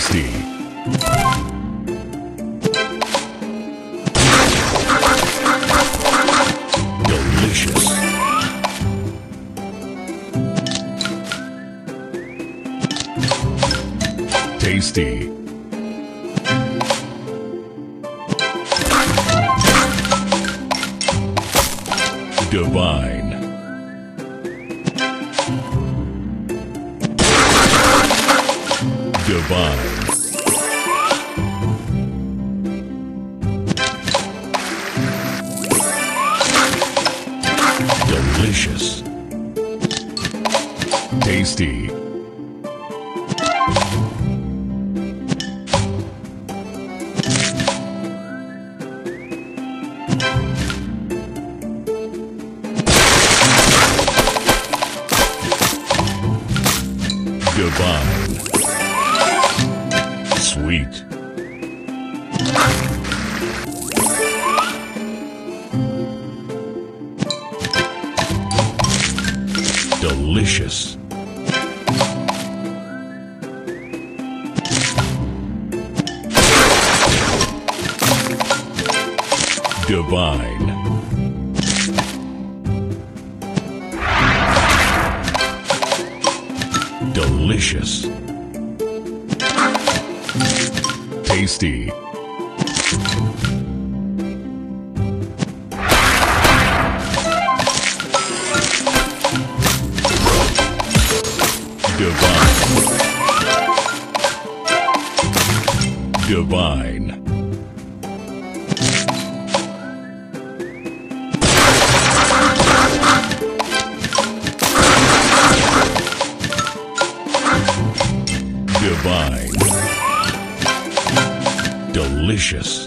Tasty. Delicious. Tasty. Divine. Divine. Delicious. Tasty. Divine. Sweet. Delicious. Divine. Delicious. Tasty. Divine. Divine. Divine. Delicious.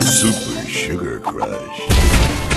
Super Sugar Crush.